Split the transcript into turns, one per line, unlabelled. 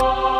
Oh.